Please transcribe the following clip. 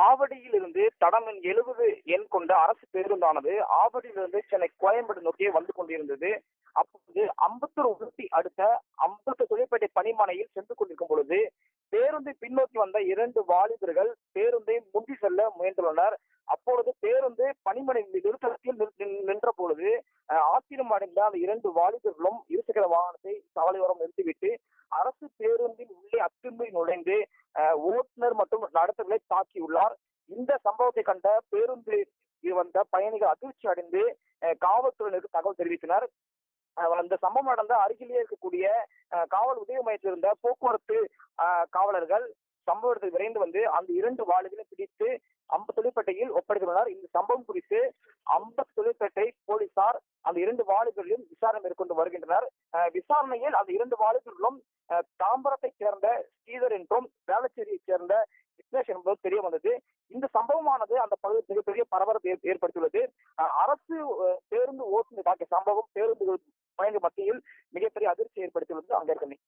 ஆவடியில் இருந்து தடம் எண் எழுபது எண் கொண்ட அரசு பேருந்தானது ஆவடியிலிருந்து சென்னை கோயம்பேடு நோக்கியே வந்து கொண்டிருந்தது. அப்போது அம்பத்தூர் உருட்டி அடுத்த அம்பத்தூர் தொழிற்பேட்டை பணிமனையில் சென்று கொண்டிருக்கும் பொழுது பேருந்தை பின்னோக்கி வந்த இரண்டு வாலிபர்கள் பேருந்தை முந்தி செல்ல முயன்றுள்ளனர். அப்பொழுது பேருந்து பணிமனை நிறுத்தத்தில் நின்- நின்ற பொழுது அஹ், ஆத்திரம் அடைந்த அந்த இரண்டு வாலிபர்களும் இருசக்கர வாகனத்தை சாலையோரம் நிறுத்திவிட்டு அரசு பேருந்தின் உள்ளே அத்துமீறி நுழைந்து ஓட்டுநர் மற்றும் நடத்துகளை தாக்கியுள்ளார். இந்த சம்பவத்தை கண்ட பேருந்து வந்த பயணிகள் அதிர்ச்சி அடைந்து காவல்துறையினருக்கு தகவல் தெரிவித்தனர். அந்த சம்பவம் நடந்த அருகிலேயே இருக்கக்கூடிய காவல் உதவி மையத்தில் இருந்த போக்குவரத்து காவலர்கள் சம்பவ இடத்துக்கு விரைந்து வந்து அந்த இரண்டு வாலிபர்களையும் பிடித்து அம்ப தொழிற்பேட்டையில் ஒப்படைத்துள்ளனர். இந்த சம்பவம் குறித்து அம்ப தொழிற்பேட்டை போலீசார் அந்த இரண்டு வாலிபர்களையும் விசாரணை மேற்கொண்டு வருகின்றனர். விசாரணையில் அந்த இரண்டு வாலிபர்களும் தாம்பரத்தை தாம்பரத்தைச் சேர்ந்த ஸ்ரீதர் என்றும் வேளச்சேரியை சேர்ந்த விக்னேஷ் என்பது தெரிய வந்தது. இந்த சம்பவமானது அந்த பகுதியில் மிகப்பெரிய பரபரப்பு ஏற்படுத்தியுள்ளது. அரசு பேருந்து ஓட்டுநர் தாக்கிய சம்பவம் பேருந்துகள் பயணிகள் மத்தியில் மிகப்பெரிய அதிர்ச்சி ஏற்படுத்தியுள்ளது அங்க இருக்கணும்